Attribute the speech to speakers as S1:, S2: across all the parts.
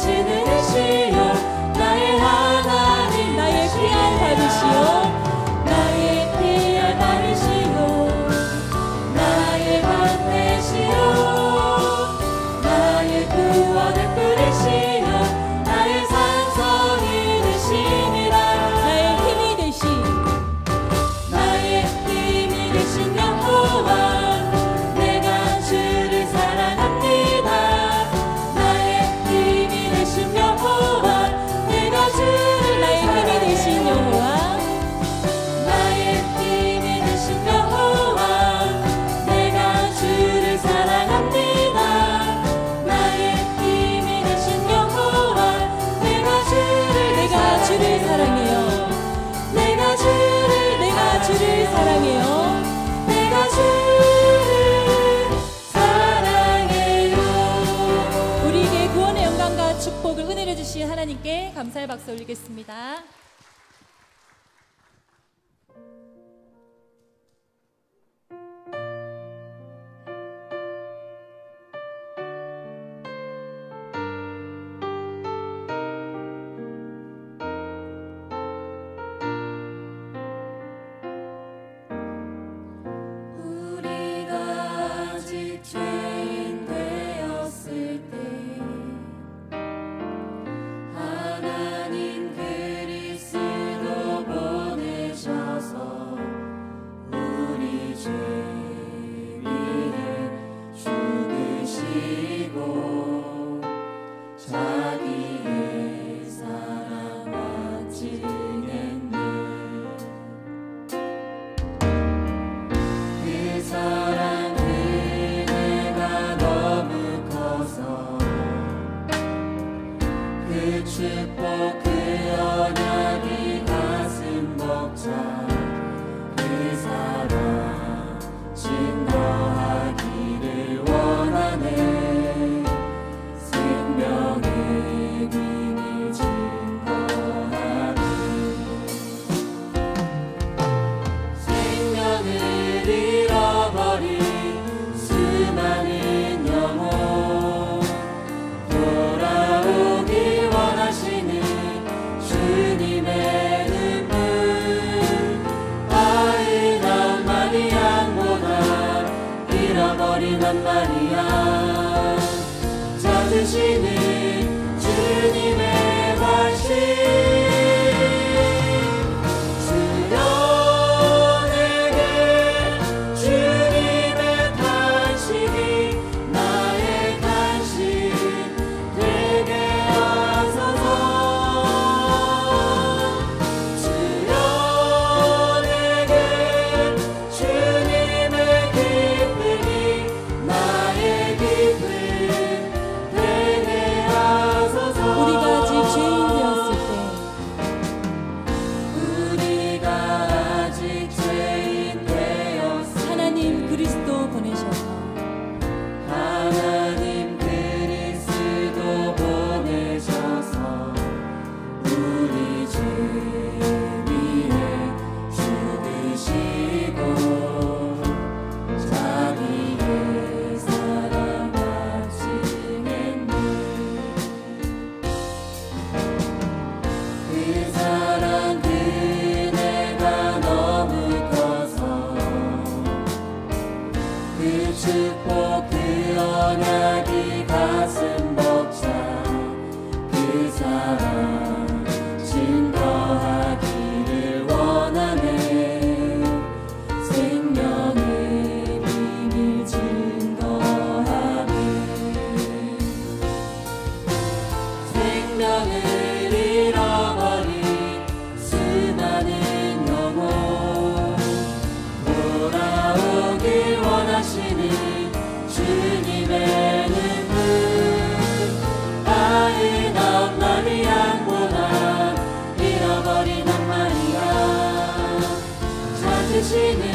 S1: 주시는 다시 하나님께 감사의 박수 올리겠습니다.
S2: Imagine.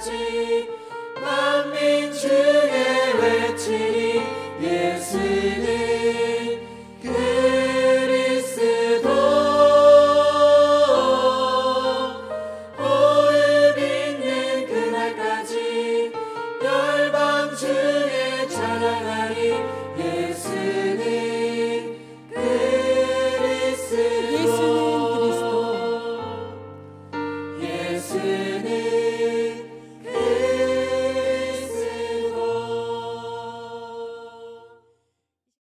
S2: Jesus.